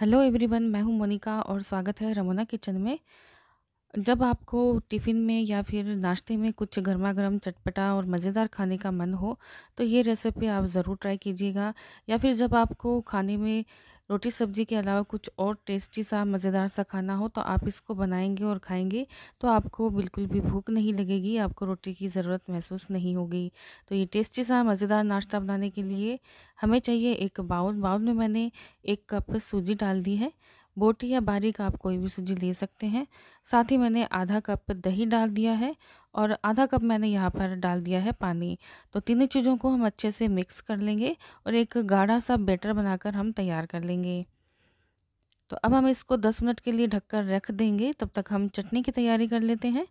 Hello everyone मैं हूँ मोनिका और स्वागत है रमोना किचन में। जब आपको टिफ़िन में या फिर नाश्ते में कुछ गर्मा-गर्म, चटपटा और मज़ेदार खाने का मन हो तो ये रेसिपी आप ज़रूर ट्राई कीजिएगा। या फिर जब आपको खाने में रोटी सब्ज़ी के अलावा कुछ और टेस्टी सा, मज़ेदार सा खाना हो तो आप इसको बनाएँगे और खाएँगे तो आपको बिल्कुल भी भूख नहीं लगेगी, आपको रोटी की ज़रूरत महसूस नहीं होगी। तो ये टेस्टी सा, मज़ेदार नाश्ता बनाने के लिए हमें चाहिए एक बाउल। बाउल में मैंने एक कप सूजी डाल दी है। बोटी या बारीक आप कोई भी सूजी ले सकते हैं। साथ ही मैंने आधा कप दही डाल दिया है और आधा कप मैंने यहाँ पर डाल दिया है पानी। तो तीनों चीज़ों को हम अच्छे से मिक्स कर लेंगे और एक गाढ़ा सा बैटर बनाकर हम तैयार कर लेंगे। तो अब हम इसको 10 मिनट के लिए ढककर रख देंगे, तब तक हम चटनी की तैयारी कर लेते हैं।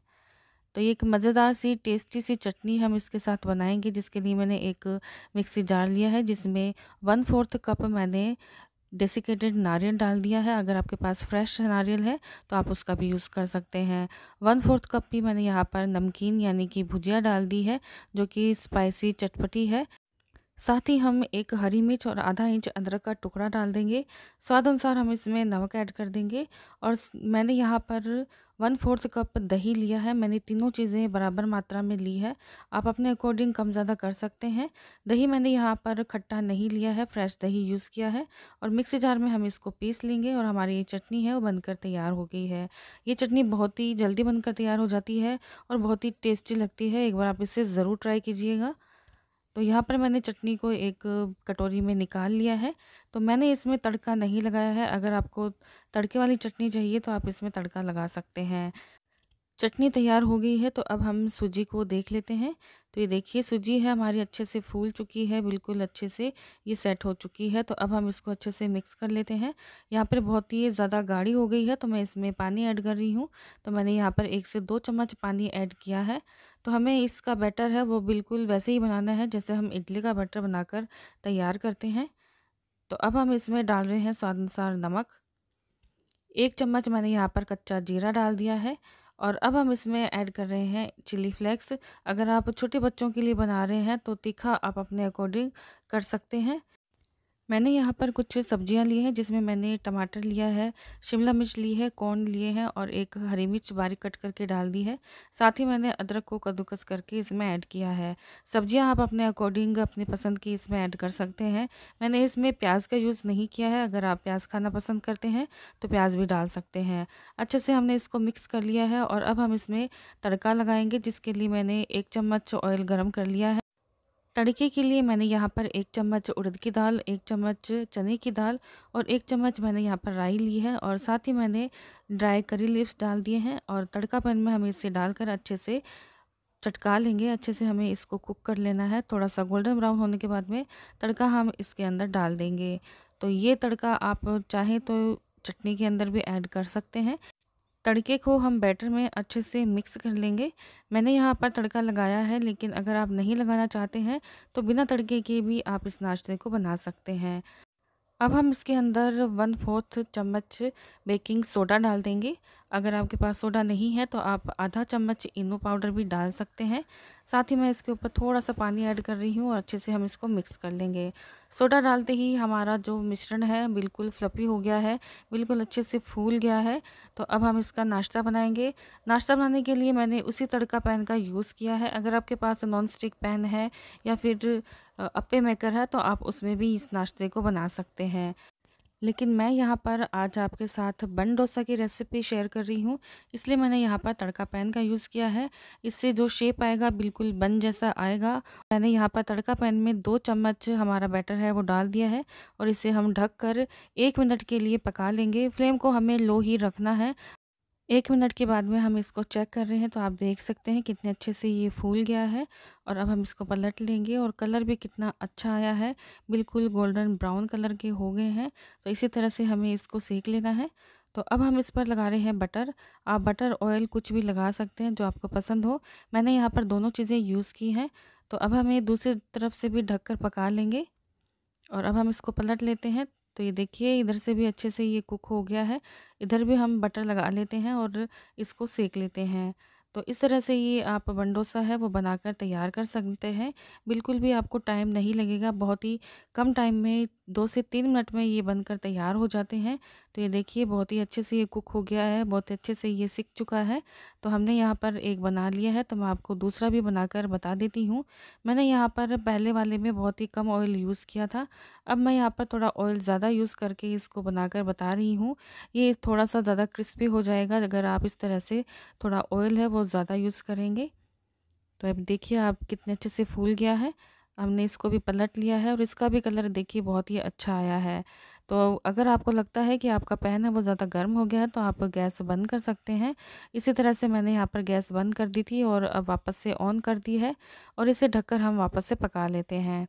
तो ये एक मज़ेदार सी, टेस्टी सी चटनी हम इसके साथ बनाएँगे, जिसके लिए मैंने एक मिक्सी जार लिया है, जिसमें वन फोर्थ कप मैंने डेसिकेटेड नारियल डाल दिया है। अगर आपके पास फ्रेश नारियल है तो आप उसका भी यूज़ कर सकते हैं। वन फोर्थ कप भी मैंने यहाँ पर नमकीन यानी कि भुजिया डाल दी है, जो कि स्पाइसी चटपटी है। साथ ही हम एक हरी मिर्च और आधा इंच अदरक का टुकड़ा डाल देंगे। स्वाद अनुसार हम इसमें नमक ऐड कर देंगे और मैंने यहाँ पर वन फोर्थ कप दही लिया है। मैंने तीनों चीज़ें बराबर मात्रा में ली है। आप अपने अकॉर्डिंग कम ज़्यादा कर सकते हैं। दही मैंने यहाँ पर खट्टा नहीं लिया है, फ्रेश दही यूज़ किया है और मिक्सी जार में हम इसको पीस लेंगे और हमारी ये चटनी है वो बनकर तैयार हो गई है। ये चटनी बहुत ही जल्दी बनकर तैयार हो जाती है और बहुत ही टेस्टी लगती है। एक बार आप इसे ज़रूर ट्राई कीजिएगा। तो यहाँ पर मैंने चटनी को एक कटोरी में निकाल लिया है। तो मैंने इसमें तड़का नहीं लगाया है। अगर आपको तड़के वाली चटनी चाहिए तो आप इसमें तड़का लगा सकते हैं। चटनी तैयार हो गई है तो अब हम सूजी को देख लेते हैं। तो ये देखिए, सूजी है, हमारी अच्छे से फूल चुकी है, बिल्कुल अच्छे से ये सेट हो चुकी है। तो अब हम इसको अच्छे से मिक्स कर लेते हैं। यहाँ पर बहुत ही ज़्यादा गाढ़ी हो गई है तो मैं इसमें पानी ऐड कर रही हूँ। तो मैंने यहाँ पर एक से दो चम्मच पानी ऐड किया है। तो हमें इसका बैटर है, वो बिल्कुल वैसे ही बनाना है, जैसे हम इडली का बैटर बनाकर तैयार करते हैं। तो अब हम इसमें डाल रहे हैं स्वाद अनुसार नमक। एक चम्मच मैंने यहाँ पर कच्चा जीरा डाल दिया है। और अब हम इसमें ऐड कर रहे हैं चिली फ्लेक्स। अगर आप छोटे बच्चों के लिए बना रहे हैं तो तीखा आप अपने अकॉर्डिंग कर सकते हैं। मैंने यहाँ पर कुछ सब्ज़ियाँ ली हैं, जिसमें मैंने टमाटर लिया है, शिमला मिर्च ली है, कॉर्न लिए हैं और एक हरी मिर्च बारीक कट करके डाल दी है। साथ ही मैंने अदरक को कद्दूकस करके इसमें ऐड किया है। सब्ज़ियाँ आप अपने अकॉर्डिंग अपनी पसंद की इसमें ऐड कर सकते हैं। मैंने इसमें प्याज का यूज़ नहीं किया है, अगर आप प्याज खाना पसंद करते हैं तो प्याज भी डाल सकते हैं। अच्छे से हमने इसको मिक्स कर लिया है और अब हम इसमें तड़का लगाएँगे, जिसके लिए मैंने एक चम्मच ऑयल गर्म कर लिया है। तड़के के लिए मैंने यहाँ पर एक चम्मच उड़द की दाल, एक चम्मच चने की दाल और एक चम्मच मैंने यहाँ पर राई ली है और साथ ही मैंने ड्राई करी लीव्स डाल दिए हैं और तड़का पैन में हमें इसे डालकर अच्छे से चटका लेंगे। अच्छे से हमें इसको कुक कर लेना है। थोड़ा सा गोल्डन ब्राउन होने के बाद में तड़का हम इसके अंदर डाल देंगे। तो ये तड़का आप चाहें तो चटनी के अंदर भी ऐड कर सकते हैं। तड़के को हम बैटर में अच्छे से मिक्स कर लेंगे। मैंने यहाँ पर तड़का लगाया है, लेकिन अगर आप नहीं लगाना चाहते हैं तो बिना तड़के के भी आप इस नाश्ते को बना सकते हैं। अब हम इसके अंदर वन फोर्थ चम्मच बेकिंग सोडा डाल देंगे। अगर आपके पास सोडा नहीं है तो आप आधा चम्मच इनो पाउडर भी डाल सकते हैं। साथ ही मैं इसके ऊपर थोड़ा सा पानी ऐड कर रही हूँ और अच्छे से हम इसको मिक्स कर लेंगे। सोडा डालते ही हमारा जो मिश्रण है, बिल्कुल फ्लपी हो गया है, बिल्कुल अच्छे से फूल गया है। तो अब हम इसका नाश्ता बनाएँगे। नाश्ता बनाने के लिए मैंने उसी तड़का पैन का यूज़ किया है। अगर आपके पास नॉन स्टिक पैन है या फिर अप्पे मेकर है तो आप उसमें भी इस नाश्ते को बना सकते हैं। लेकिन मैं यहाँ पर आज आपके साथ बन डोसा की रेसिपी शेयर कर रही हूँ। इसलिए मैंने यहाँ पर तड़का पैन का यूज़ किया है। इससे जो शेप आएगा बिल्कुल बन जैसा आएगा। मैंने यहाँ पर तड़का पैन में दो चम्मच हमारा बैटर है वो डाल दिया है और इसे हम ढक कर एक मिनट के लिए पका लेंगे। फ्लेम को हमें लो ही रखना है। एक मिनट के बाद में हम इसको चेक कर रहे हैं तो आप देख सकते हैं कितने अच्छे से ये फूल गया है और अब हम इसको पलट लेंगे और कलर भी कितना अच्छा आया है। बिल्कुल गोल्डन ब्राउन कलर के हो गए हैं तो इसी तरह से हमें इसको सेक लेना है। तो अब हम इस पर लगा रहे हैं बटर। आप बटर ऑयल कुछ भी लगा सकते हैं जो आपको पसंद हो। मैंने यहाँ पर दोनों चीज़ें यूज़ की हैं। तो अब हमें दूसरी तरफ़ से भी ढक पका लेंगे और अब हम इसको पलट लेते हैं। तो ये देखिए, इधर से भी अच्छे से ये कुक हो गया है। इधर भी हम बटर लगा लेते हैं और इसको सेक लेते हैं। तो इस तरह से ये आप बंडोसा है, वो बनाकर तैयार कर सकते हैं। बिल्कुल भी आपको टाइम नहीं लगेगा, बहुत ही कम टाइम में, दो से तीन मिनट में ये बनकर तैयार हो जाते हैं। तो ये देखिए, बहुत ही अच्छे से ये कुक हो गया है, बहुत अच्छे से ये सीख चुका है। तो हमने यहाँ पर एक बना लिया है तो मैं आपको दूसरा भी बनाकर बता देती हूँ। मैंने यहाँ पर पहले वाले में बहुत ही कम ऑयल यूज़ किया था। अब मैं यहाँ पर थोड़ा ऑयल ज़्यादा यूज़ करके इसको बनाकर बता रही हूँ। ये थोड़ा सा ज़्यादा क्रिस्पी हो जाएगा, अगर आप इस तरह से थोड़ा ऑयल है, वो ज़्यादा यूज़ करेंगे। तो अब देखिए, आप कितने अच्छे से फूल गया है। हमने इसको भी पलट लिया है और इसका भी कलर देखिए, बहुत ही अच्छा आया है। तो अगर आपको लगता है कि आपका पैन है वो ज़्यादा गर्म हो गया है तो आप गैस बंद कर सकते हैं। इसी तरह से मैंने यहाँ पर गैस बंद कर दी थी और अब वापस से ऑन कर दी है और इसे ढककर हम वापस से पका लेते हैं।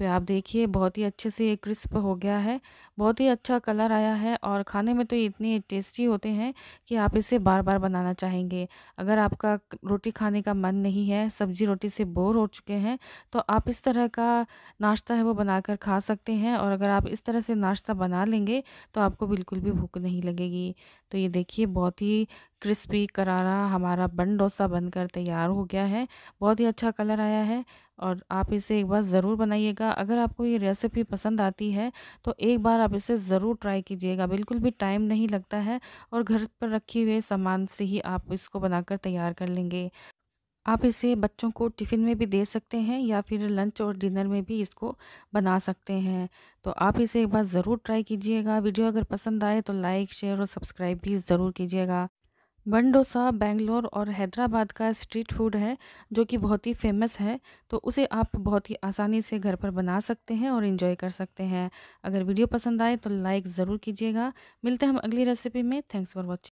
तो आप देखिए, बहुत ही अच्छे से ये क्रिस्प हो गया है। बहुत ही अच्छा कलर आया है और खाने में तो इतने टेस्टी होते हैं कि आप इसे बार बार बनाना चाहेंगे। अगर आपका रोटी खाने का मन नहीं है, सब्ज़ी रोटी से बोर हो चुके हैं तो आप इस तरह का नाश्ता है वो बनाकर खा सकते हैं और अगर आप इस तरह से नाश्ता बना लेंगे तो आपको बिल्कुल भी भूख नहीं लगेगी। तो ये देखिए बहुत ही क्रिस्पी करारा हमारा बन डोसा बनकर तैयार हो गया है। बहुत ही अच्छा कलर आया है और आप इसे एक बार ज़रूर बनाइएगा। अगर आपको ये रेसिपी पसंद आती है तो एक बार आप इसे ज़रूर ट्राई कीजिएगा। बिल्कुल भी टाइम नहीं लगता है और घर पर रखे हुए सामान से ही आप इसको बनाकर तैयार कर लेंगे। आप इसे बच्चों को टिफ़िन में भी दे सकते हैं या फिर लंच और डिनर में भी इसको बना सकते हैं। तो आप इसे एक बार ज़रूर ट्राई कीजिएगा। वीडियो अगर पसंद आए तो लाइक, शेयर और सब्सक्राइब भी ज़रूर कीजिएगा। बन डोसा बेंगलोर और हैदराबाद का स्ट्रीट फ़ूड है, जो कि बहुत ही फ़ेमस है तो उसे आप बहुत ही आसानी से घर पर बना सकते हैं और इन्जॉय कर सकते हैं। अगर वीडियो पसंद आए तो लाइक ज़रूर कीजिएगा। मिलते हैं हम अगली रेसिपी में। Thanks for watching.